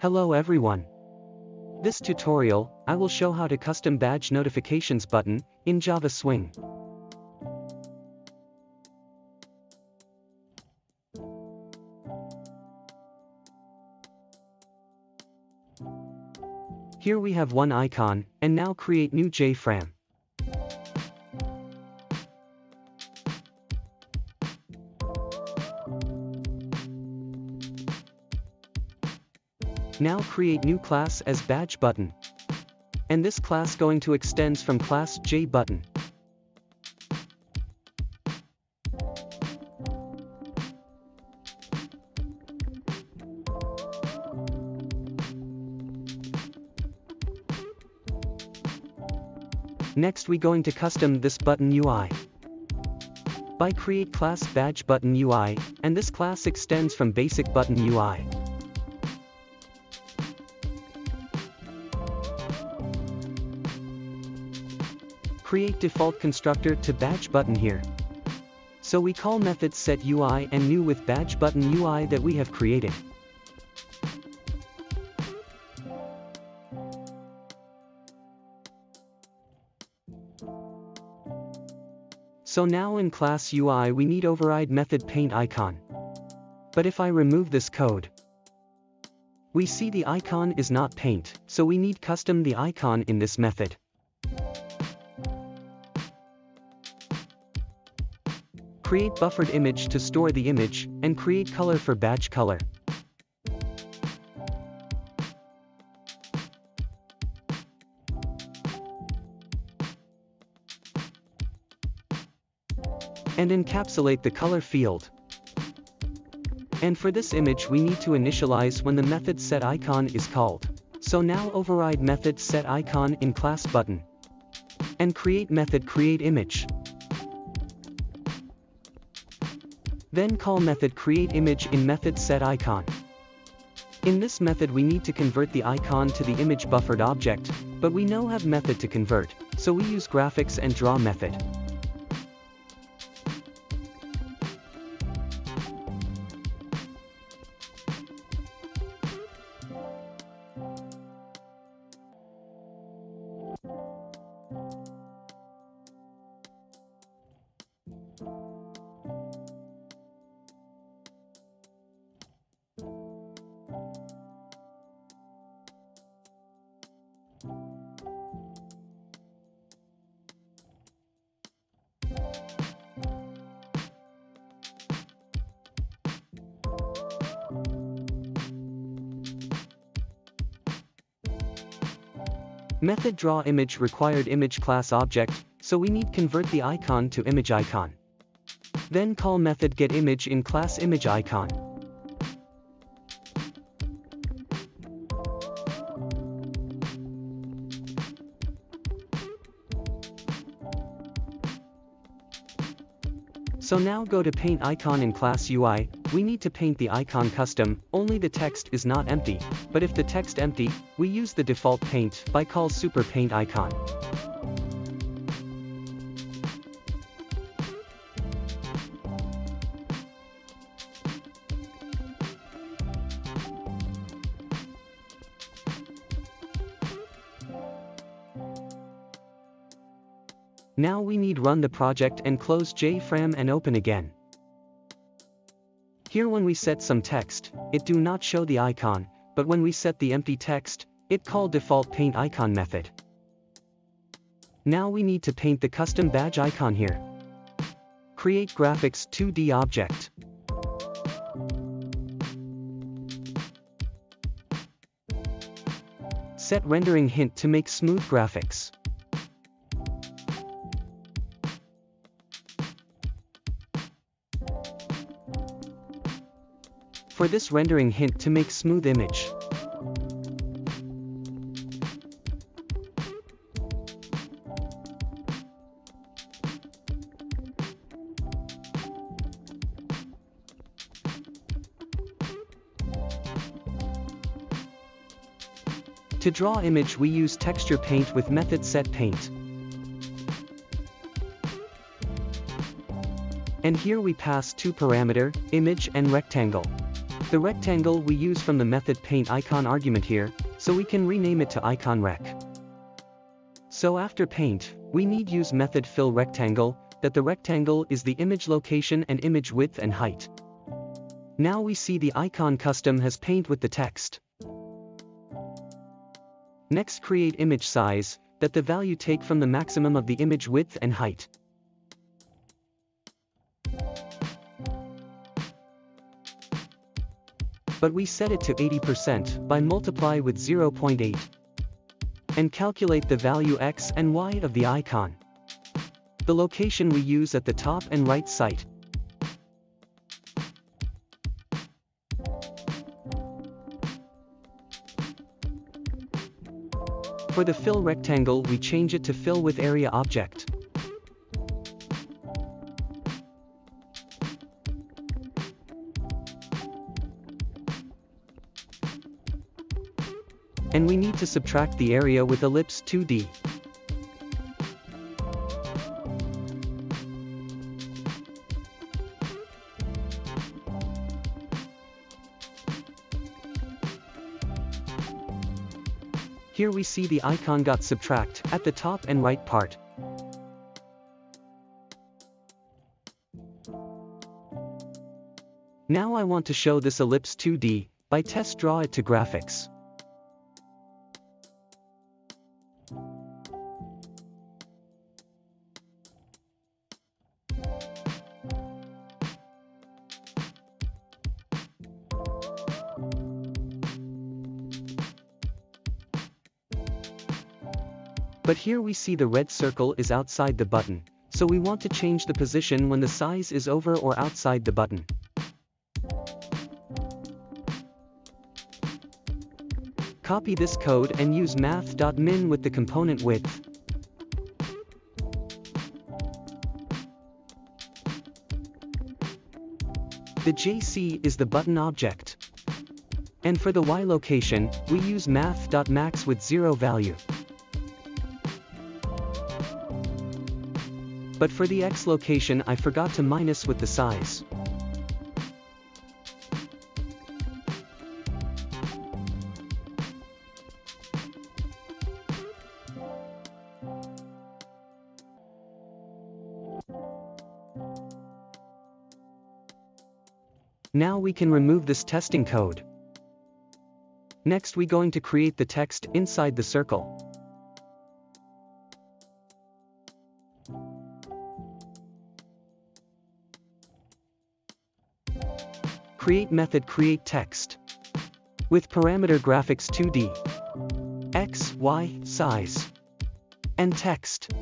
Hello everyone. This tutorial, I will show how to custom badge notifications button in Java Swing. Here we have one icon, and now create new JFrame. Now create new class as badge button. And this class going to extends from class J button. Next we going to custom this button UI. By create class badge button UI, and this class extends from basic button UI. Create default constructor to badge button here. So we call method set UI and new with badge button UI that we have created. So now in class UI we need override method paint icon. But if I remove this code, we see the icon is not paint, so we need custom the icon in this method. Create buffered image to store the image, and create color for badge color. and encapsulate the color field. And for this image we need to initialize when the method set icon is called. So now override method set icon in class button. And create method create Then call method create image in method set icon. In this method we need to convert the icon to the image buffered object, but we now have method to convert, so we use graphics and draw method. Method draw image required image class object, so we need convert the icon to image icon. Then call method get image in class image icon. So now go to paint icon in class UI, we need to paint the icon custom, only the text is not empty, but if the text empty, we use the default paint by call super paint icon. Now we need run the project and close JFrame and open again. Here when we set some text, it do not show the icon, but when we set the empty text, it call default paint icon method. Now we need to paint the custom badge icon here. Create graphics 2D object. Set rendering hint to make smooth graphics. For this rendering hint to make smooth image. To draw image we use texture paint with method set paint. And here we pass two parameter, image and rectangle. The rectangle we use from the method paint icon argument here, so we can rename it to icon rec. So after paint, we need use method fill rectangle, that the rectangle is the image location and image width and height. Now we see the icon custom has paint with the text. Next create image size, that the value take from the maximum of the image width and height. But we set it to 80% by multiply with 0.8 and calculate the value x and y of the icon. The location we use at the top and right side. For the fill rectangle we change it to fill with area object. To subtract the area with ellipse 2D. Here we see the icon got subtract at the top and right part. Now I want to show this ellipse 2D, by test draw it to graphics. But here we see the red circle is outside the button, so we want to change the position when the size is over or outside the button. Copy this code and use math.min with the component width. The JC is the button object. And for the Y location, we use math.max with zero value. But for the X location I forgot to minus with the size. Now we can remove this testing code. Next we going to create the text inside the circle. Create method create text. With parameter graphics 2D. X, Y, size. And text.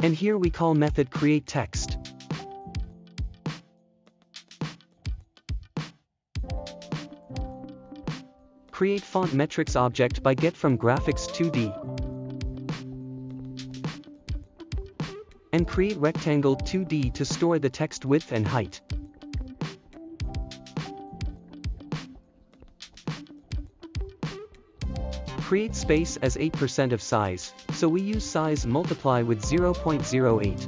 And here we call method create text. Create font metrics object by get from graphics 2D. And create rectangle 2D to store the text width and height. Create space as 8% of size, so we use size multiply with 0.08.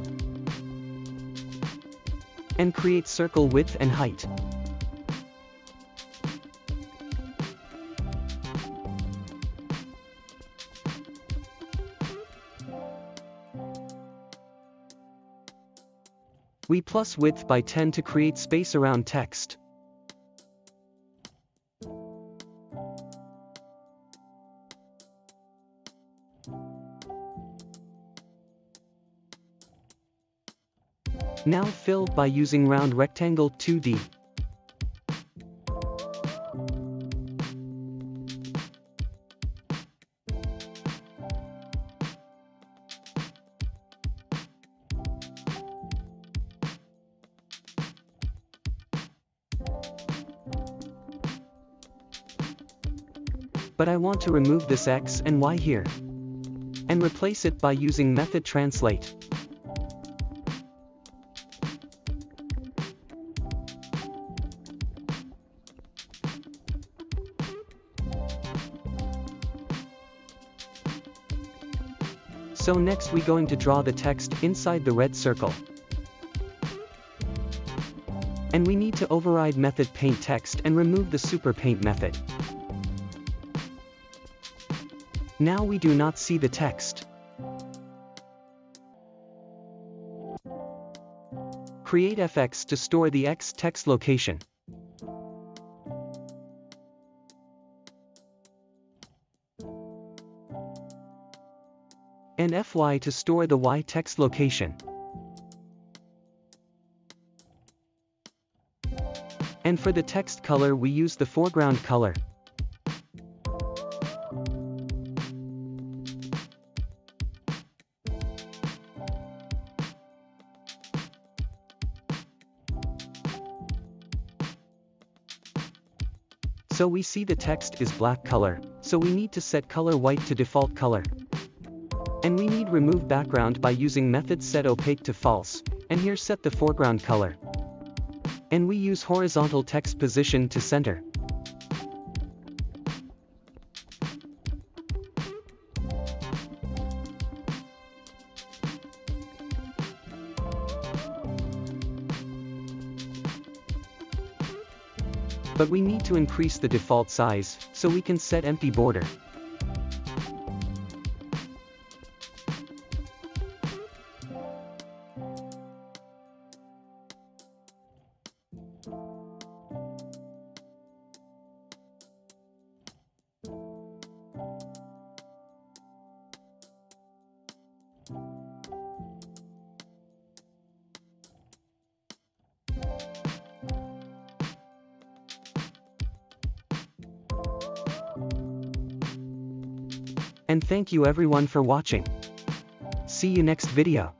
And create circle width and height. We plus width by 10 to create space around text. Now fill by using round rectangle 2D. But I want to remove this x and y here. And replace it by using method translate. So next we going to draw the text inside the red circle. And we need to override method paint text and remove the super paint method. Now we do not see the text. Create fx to store the x text location. And fy to store the y text location. And for the text color we use the foreground color. So we see the text is black color, so we need to set color white to default color. And we need remove background by using method set opaque to false, and here set the foreground color. And we use horizontal text position to center. But we need to increase the default size, so we can set empty border. And thank you everyone for watching. See you next video.